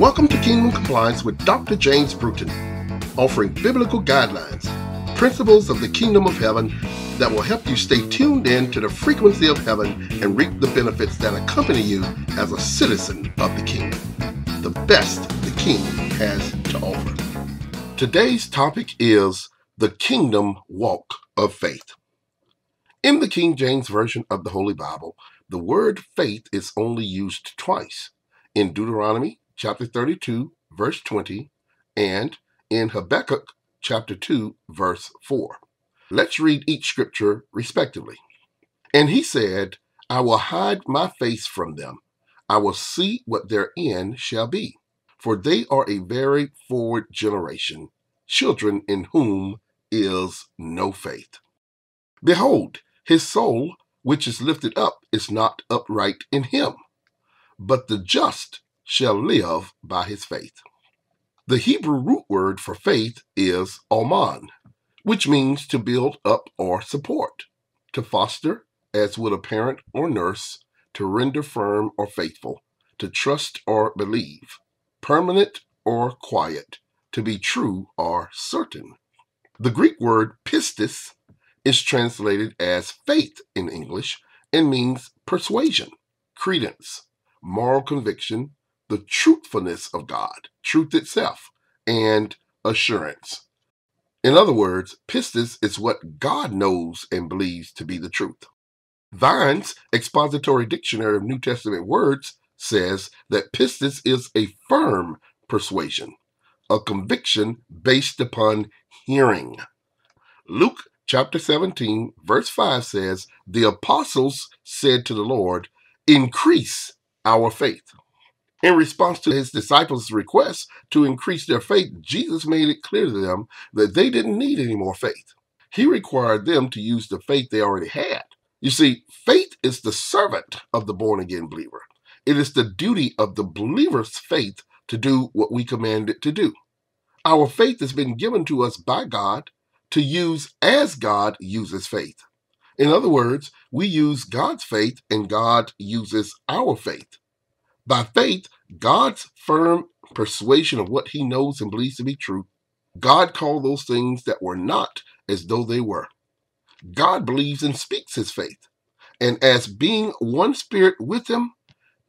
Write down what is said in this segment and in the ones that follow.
Welcome to Kingdom Compliance with Dr. James Brewton, offering biblical guidelines, principles of the kingdom of heaven that will help you stay tuned in to the frequency of heaven and reap the benefits that accompany you as a citizen of the kingdom. The best the king has to offer. Today's topic is the kingdom walk of faith. In the King James Version of the Holy Bible, the word faith is only used twice in Deuteronomy chapter 32, verse 20, and in Habakkuk chapter 2, verse 4. Let's read each scripture respectively. And he said, I will hide my face from them. I will see what their end shall be. For they are a very forward generation, children in whom is no faith. Behold, his soul, which is lifted up, is not upright in him, but the just shall live by his faith. The Hebrew root word for faith is oman, which means to build up or support, to foster, as would a parent or nurse, to render firm or faithful, to trust or believe, permanent or quiet, to be true or certain. The Greek word pistis is translated as faith in English and means persuasion, credence, moral conviction, the truthfulness of God, truth itself, and assurance. In other words, pistis is what God knows and believes to be the truth. Vine's expository dictionary of New Testament words says that pistis is a firm persuasion, a conviction based upon hearing. Luke chapter 17, verse 5 says, The apostles said to the Lord, Increase our faith. In response to his disciples' request to increase their faith, Jesus made it clear to them that they didn't need any more faith. He required them to use the faith they already had. You see, faith is the servant of the born again believer. It is the duty of the believer's faith to do what we command it to do. Our faith has been given to us by God to use as God uses faith. In other words, we use God's faith and God uses our faith. By faith, God's firm persuasion of what he knows and believes to be true, God called those things that were not as though they were. God believes and speaks his faith. And as being one spirit with him,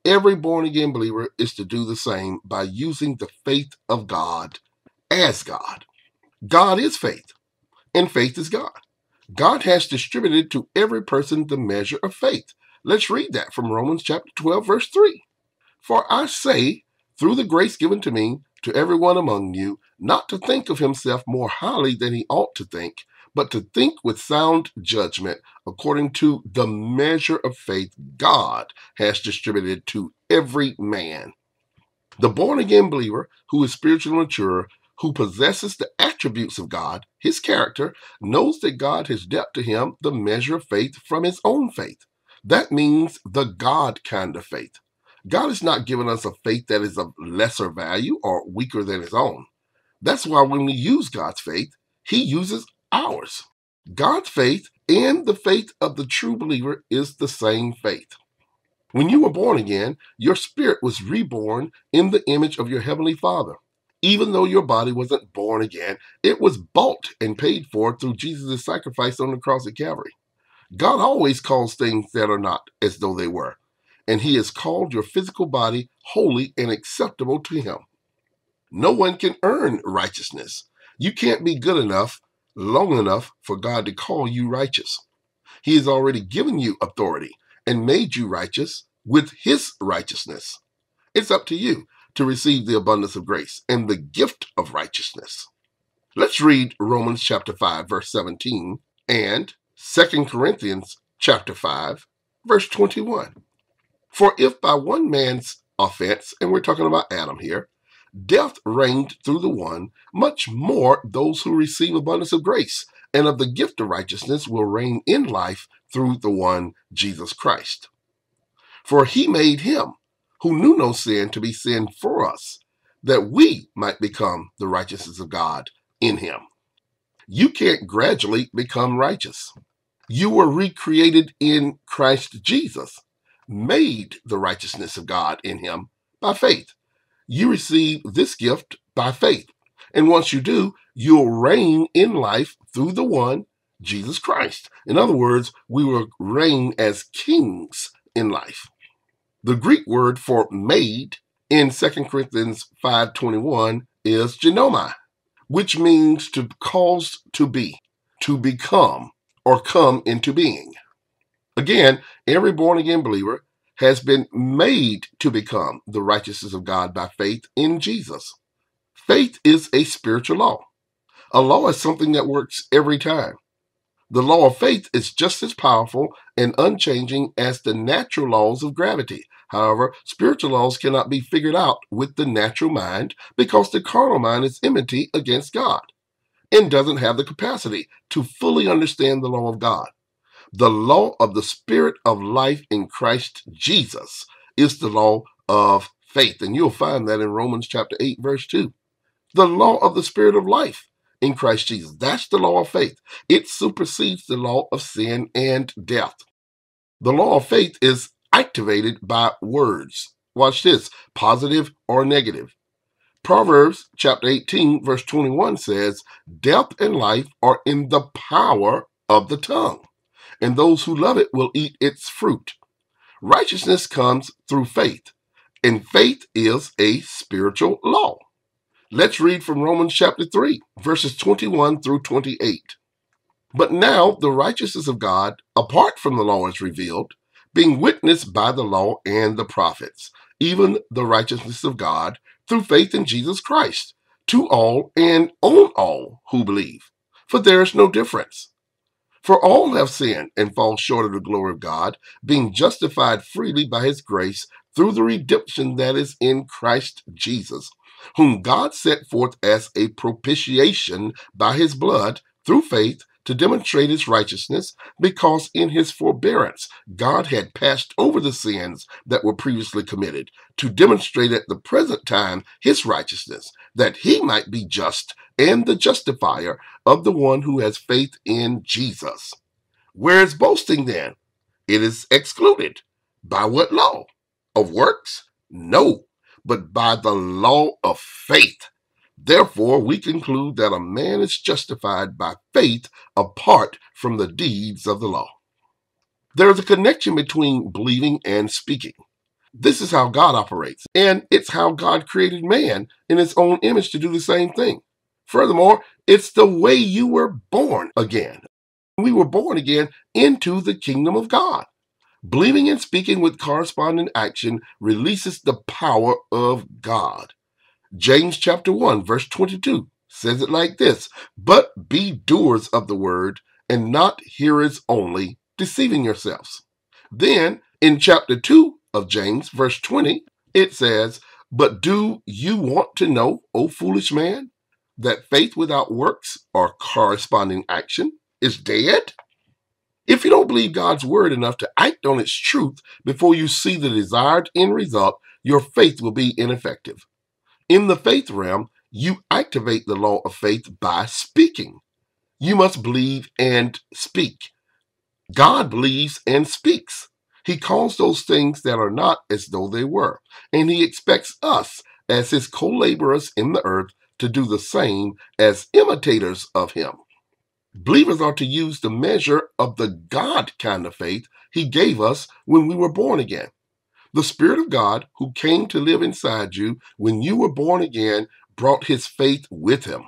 every born again believer is to do the same by using the faith of God as God. God is faith and faith is God. God has distributed to every person the measure of faith. Let's read that from Romans chapter 12, verse 3. For I say, through the grace given to me, to everyone among you, not to think of himself more highly than he ought to think, but to think with sound judgment according to the measure of faith God has distributed to every man. The born again believer who is spiritually mature who possesses the attributes of God, his character, knows that God has dealt to him the measure of faith from his own faith. That means the God kind of faith. God has not given us a faith that is of lesser value or weaker than his own. That's why when we use God's faith, he uses ours. God's faith and the faith of the true believer is the same faith. When you were born again, your spirit was reborn in the image of your heavenly Father even though your body wasn't born again, it was bought and paid for through Jesus' sacrifice on the cross at Calvary. God always calls things that are not as though they were, and He has called your physical body holy and acceptable to Him. No one can earn righteousness. You can't be good enough, long enough for God to call you righteous. He has already given you authority and made you righteous with His righteousness. It's up to you to receive the abundance of grace and the gift of righteousness. Let's read Romans chapter 5 verse 17 and 2 Corinthians chapter 5 verse 21. For if by one man's offense, and we're talking about Adam here, death reigned through the one, much more those who receive abundance of grace and of the gift of righteousness will reign in life through the one Jesus Christ. For he made him who knew no sin to be sin for us, that we might become the righteousness of God in him. You can't gradually become righteous. You were recreated in Christ Jesus, made the righteousness of God in him by faith. you receive this gift by faith. And once you do, you'll reign in life through the one, Jesus Christ. In other words, we will reign as kings in life. The Greek word for made in 2 Corinthians 5.21 is ginomai, which means to cause to be, to become, or come into being. Again, every born again believer has been made to become the righteousness of God by faith in Jesus. Faith is a spiritual law. A law is something that works every time. The law of faith is just as powerful and unchanging as the natural laws of gravity. However, spiritual laws cannot be figured out with the natural mind because the carnal mind is enmity against God and doesn't have the capacity to fully understand the law of God. The law of the Spirit of life in Christ Jesus is the law of faith. And you'll find that in Romans chapter 8, verse 2. The law of the Spirit of life in Christ Jesus. That's the law of faith. It supersedes the law of sin and death. The law of faith is activated by words. Watch this positive or negative. Proverbs chapter 18, verse 21 says, Death and life are in the power of the tongue and those who love it will eat its fruit. Righteousness comes through faith, and faith is a spiritual law. Let's read from Romans chapter 3, verses 21 through 28. But now the righteousness of God, apart from the law, is revealed, being witnessed by the law and the prophets, even the righteousness of God through faith in Jesus Christ, to all and on all who believe. For there is no difference. For all have sinned and fall short of the glory of God, being justified freely by his grace through the redemption that is in Christ Jesus, whom God set forth as a propitiation by his blood through faith to demonstrate his righteousness, because in his forbearance God had passed over the sins that were previously committed, to demonstrate at the present time his righteousness, that he might be just and the justifier of the one who has faith in Jesus. Where is boasting then? It is excluded. By what law? Of works? No, but by the law of faith. Therefore, we conclude that a man is justified by faith apart from the deeds of the law. There is a connection between believing and speaking. This is how God operates, and it's how God created man in his own image to do the same thing. Furthermore, it's the way you were born again. We were born again into the kingdom of God. Believing and speaking with corresponding action releases the power of God. James chapter 1, verse 22 says it like this But be doers of the word and not hearers only, deceiving yourselves. Then in chapter 2 of James, verse 20, it says, But do you want to know, O foolish man, that faith without works or corresponding action is dead? If you don't believe God's word enough to act on its truth before you see the desired end result, your faith will be ineffective. In the faith realm, you activate the law of faith by speaking. You must believe and speak. God believes and speaks. He calls those things that are not as though they were. And he expects us, as his co laborers in the earth, to do the same as imitators of him. Believers are to use the measure of the God kind of faith he gave us when we were born again. The Spirit of God, who came to live inside you when you were born again, brought his faith with him.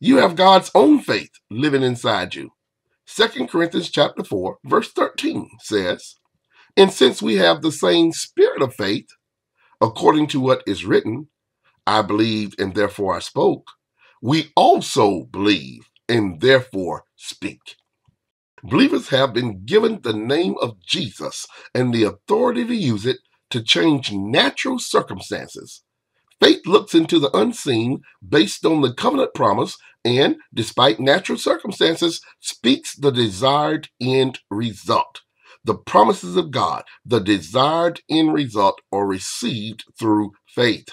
You have God's own faith living inside you. 2 Corinthians chapter 4, verse 13 says, And since we have the same spirit of faith, according to what is written, I believed and therefore I spoke, we also believe and therefore speak. Believers have been given the name of Jesus and the authority to use it to change natural circumstances. Faith looks into the unseen based on the covenant promise and, despite natural circumstances, speaks the desired end result. The promises of God, the desired end result, are received through faith.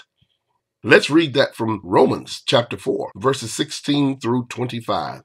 Let's read that from Romans chapter 4, verses 16 through 25.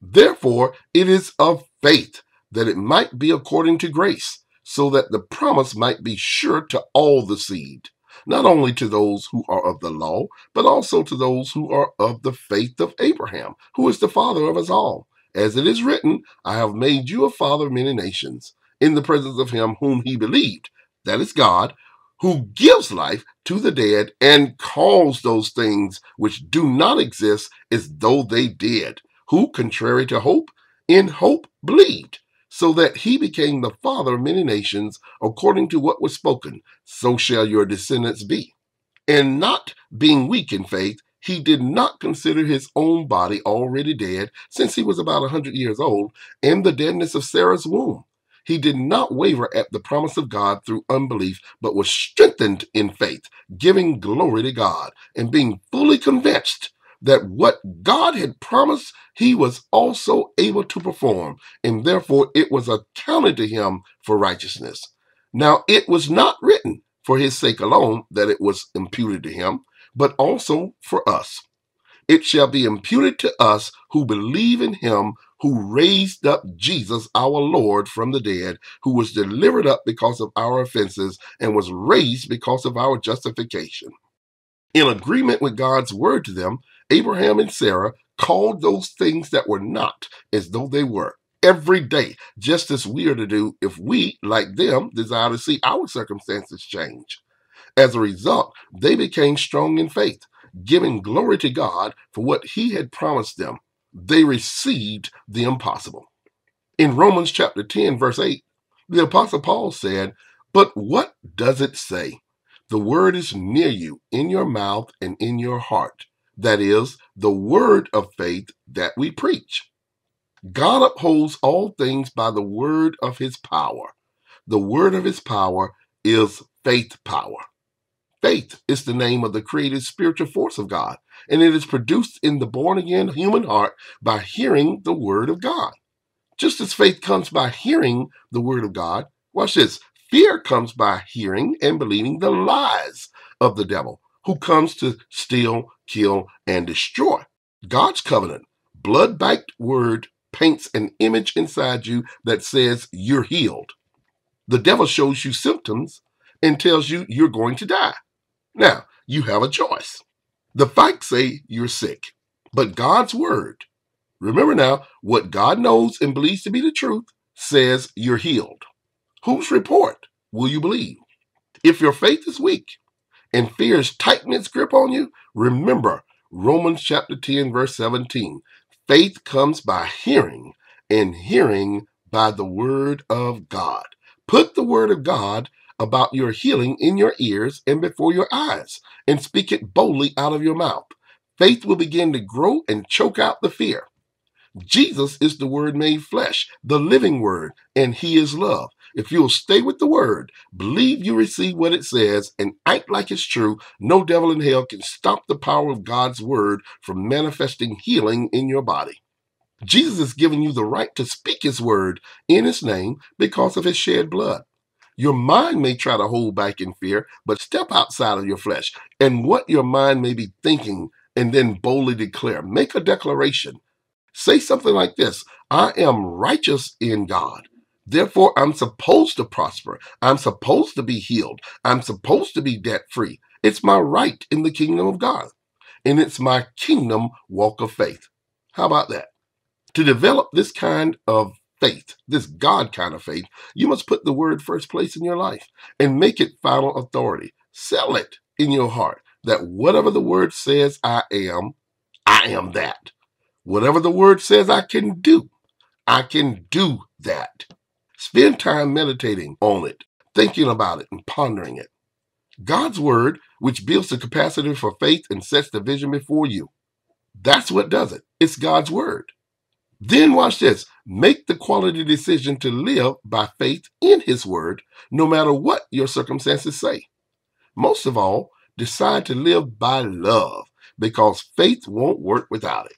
Therefore, it is of faith that it might be according to grace, so that the promise might be sure to all the seed, not only to those who are of the law, but also to those who are of the faith of Abraham, who is the father of us all. As it is written, I have made you a father of many nations, in the presence of him whom he believed, that is God, who gives life to the dead and calls those things which do not exist as though they did, who, contrary to hope, in hope believed, so that he became the father of many nations, according to what was spoken, so shall your descendants be. And not being weak in faith, he did not consider his own body already dead, since he was about a hundred years old, and the deadness of Sarah's womb. He did not waver at the promise of God through unbelief, but was strengthened in faith, giving glory to God, and being fully convinced that what God had promised, he was also able to perform, and therefore it was accounted to him for righteousness. Now it was not written for his sake alone that it was imputed to him, but also for us. It shall be imputed to us who believe in him who raised up Jesus, our Lord, from the dead, who was delivered up because of our offenses and was raised because of our justification. In agreement with God's word to them, Abraham and Sarah called those things that were not as though they were every day, just as we are to do if we, like them, desire to see our circumstances change. As a result, they became strong in faith, giving glory to God for what he had promised them they received the impossible. In Romans chapter 10, verse 8, the Apostle Paul said, But what does it say? The word is near you, in your mouth and in your heart. That is, the word of faith that we preach. God upholds all things by the word of his power. The word of his power is faith power. Faith is the name of the created spiritual force of God, and it is produced in the born again human heart by hearing the word of God. Just as faith comes by hearing the word of God, watch this fear comes by hearing and believing the lies of the devil, who comes to steal, kill, and destroy. God's covenant, blood backed word, paints an image inside you that says you're healed. The devil shows you symptoms and tells you you're going to die. Now, you have a choice. The facts say you're sick, but God's word, remember now, what God knows and believes to be the truth says you're healed. Whose report will you believe? If your faith is weak and fears tighten its grip on you, remember Romans chapter 10, verse 17. Faith comes by hearing, and hearing by the word of God. Put the word of God about your healing in your ears and before your eyes, and speak it boldly out of your mouth. Faith will begin to grow and choke out the fear. Jesus is the Word made flesh, the living Word, and He is love. If you'll stay with the Word, believe you receive what it says, and act like it's true, no devil in hell can stop the power of God's Word from manifesting healing in your body. Jesus has given you the right to speak His Word in His name because of His shed blood. Your mind may try to hold back in fear, but step outside of your flesh and what your mind may be thinking and then boldly declare. Make a declaration. Say something like this I am righteous in God. Therefore, I'm supposed to prosper. I'm supposed to be healed. I'm supposed to be debt free. It's my right in the kingdom of God. And it's my kingdom walk of faith. How about that? To develop this kind of faith, this God kind of faith, you must put the word first place in your life and make it final authority. Sell it in your heart that whatever the word says I am, I am that. Whatever the word says I can do, I can do that. Spend time meditating on it, thinking about it, and pondering it. God's word, which builds the capacity for faith and sets the vision before you. That's what does it. It's God's word. Then watch this. Make the quality decision to live by faith in his word, no matter what your circumstances say. Most of all, decide to live by love because faith won't work without it.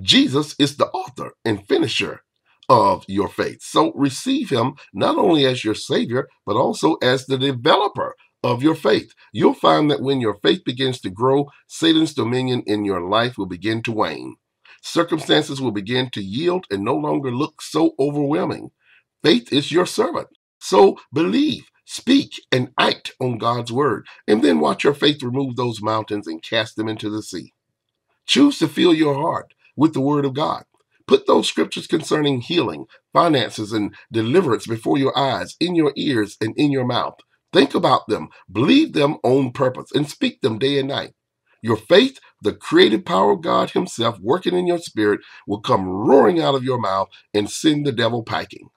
Jesus is the author and finisher of your faith. So receive him not only as your savior, but also as the developer of your faith. You'll find that when your faith begins to grow, Satan's dominion in your life will begin to wane. Circumstances will begin to yield and no longer look so overwhelming. Faith is your servant. So believe, Speak and act on God's word, and then watch your faith remove those mountains and cast them into the sea. Choose to fill your heart with the word of God. Put those scriptures concerning healing, finances, and deliverance before your eyes, in your ears, and in your mouth. Think about them, believe them on purpose, and speak them day and night. Your faith, the creative power of God Himself working in your spirit, will come roaring out of your mouth and send the devil packing.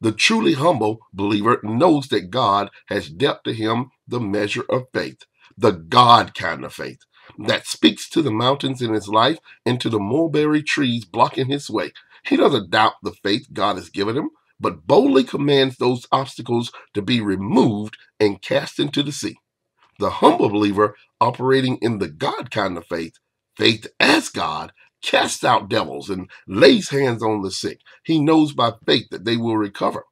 The truly humble believer knows that God has dealt to him the measure of faith, the God kind of faith that speaks to the mountains in his life and to the mulberry trees blocking his way. He doesn't doubt the faith God has given him, but boldly commands those obstacles to be removed and cast into the sea. The humble believer operating in the God kind of faith, faith as God, casts out devils and lays hands on the sick. He knows by faith that they will recover.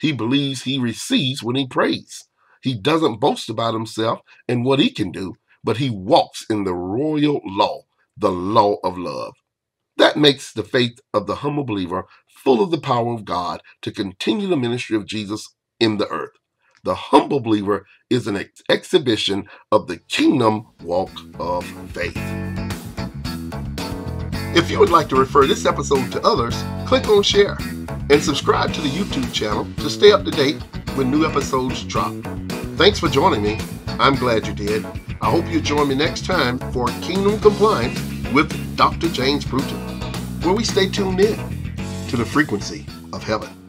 He believes he receives when he prays. He doesn't boast about himself and what he can do, but he walks in the royal law, the law of love. That makes the faith of the humble believer full of the power of God to continue the ministry of Jesus in the earth. The humble believer is an ex- exhibition of the kingdom walk of faith. If you would like to refer this episode to others, click on share and subscribe to the YouTube channel to stay up to date when new episodes drop. Thanks for joining me. I'm glad you did. I hope you join me next time for Kingdom Compliance with Dr. James Brewton, where we stay tuned in to the frequency of heaven.